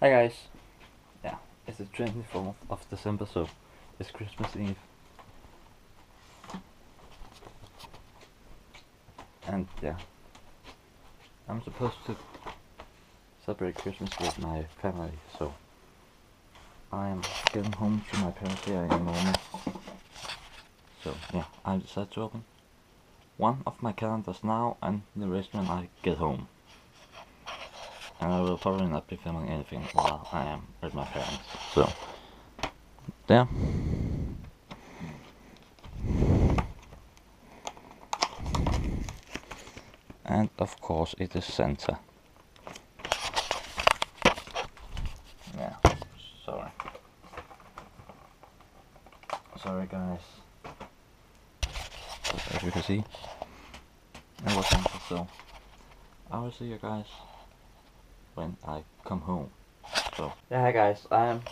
Hi guys. Yeah, it's the 24th of December, so it's Christmas Eve. And yeah, I'm supposed to celebrate Christmas with my family, so I'm getting home to my parents here in a moment. So yeah, I decided to open one of my calendars now and the rest when I get home. And I will probably not be filming anything while I am with my parents. So, there. And of course it is center. Yeah, sorry. Sorry guys. As you can see, it was Santa, so I will see you guys when I come home. So yeah, hi guys, I'm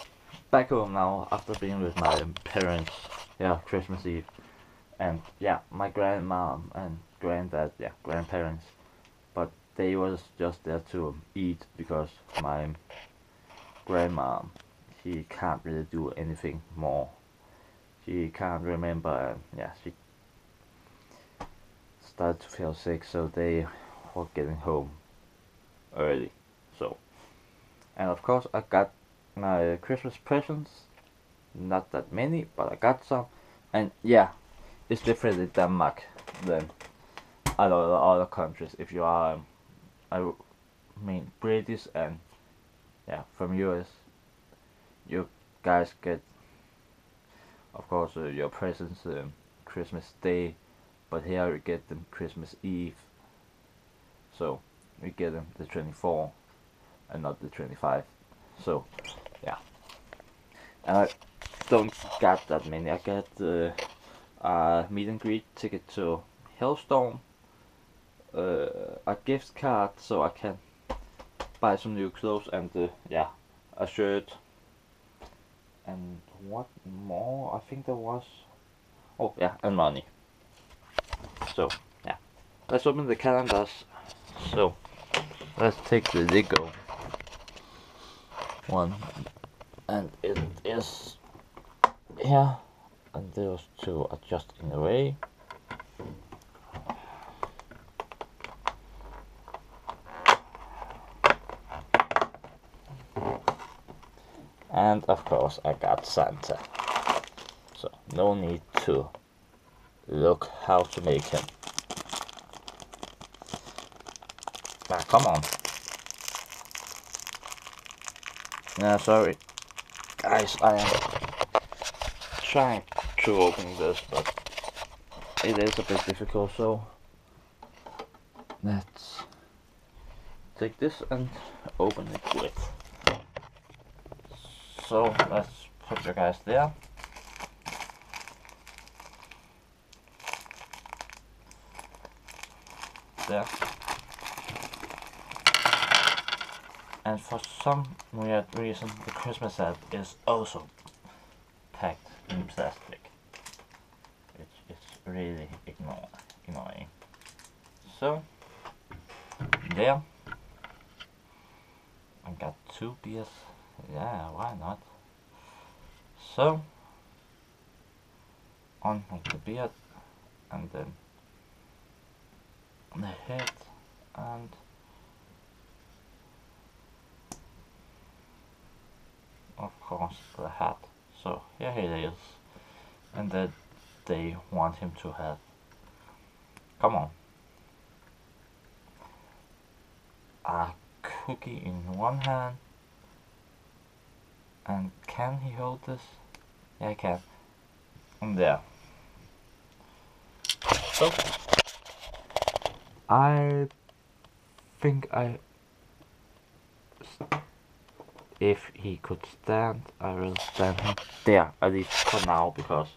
back home now after being with my parents. Yeah, Christmas Eve, and yeah, my grandma and granddad, yeah, grandparents, but they was just there to eat because my grandma, she can't really do anything more. She can't remember, yeah, she started to feel sick, so they were getting home early. And of course, I got my Christmas presents. Not that many, but I got some. And yeah, it's different in Denmark than other other countries. If you are, um, I mean, British and yeah, from US, you guys get, of course, uh, your presents um, Christmas Day, but here we get them Christmas Eve. So we get them the 24 and not the 25 so yeah. And I don't get that many. I get uh, meet and greet ticket to Hellstorm uh, a gift card so I can buy some new clothes and uh, yeah a shirt. And what more? I think there was oh yeah and money. So yeah. Let's open the calendars. So let's take the Lego one. And it is here and those two are just in the way. And of course I got Santa. So no need to look how to make him. Now come on Yeah, sorry. Guys, I am trying to open this, but it is a bit difficult, so let's take this and open it with. So let's put you guys there. There. And for some weird reason, the Christmas set is also packed in plastic. Which is really annoying. So, there. I got two beers. Yeah, why not? So, on the beard, and then the head, and of course the hat so here it is and that they want him to have come on a cookie in one hand and can he hold this? Yeah, I can. And there. So, I think I if he could stand I will stand there at least for now because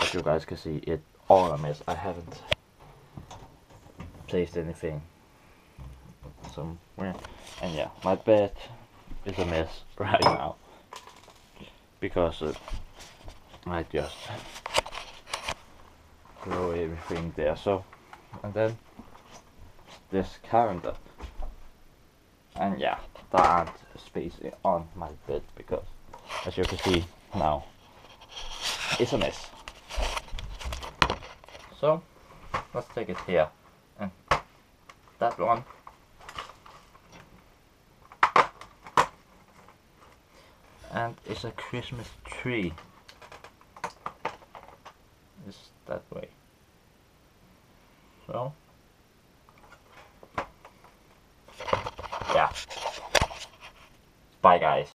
as you guys can see it all a mess. I haven't placed anything somewhere. And yeah my bed is a mess right now because uh, I just throw everything there. So and then this calendar. And yeah aren't space on my bed because, as you can see now, it's a mess. So, let's take it here. And that one. And it's a Christmas tree. It's that way. So, yeah. Bye guys.